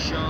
show.